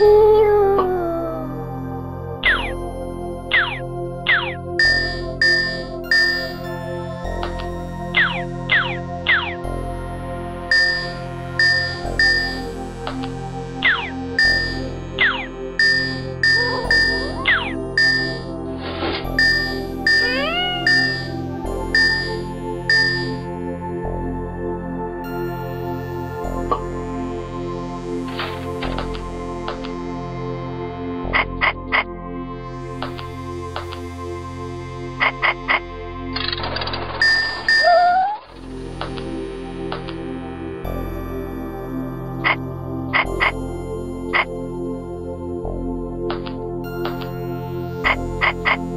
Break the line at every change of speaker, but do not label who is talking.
Ooh.
Thank you.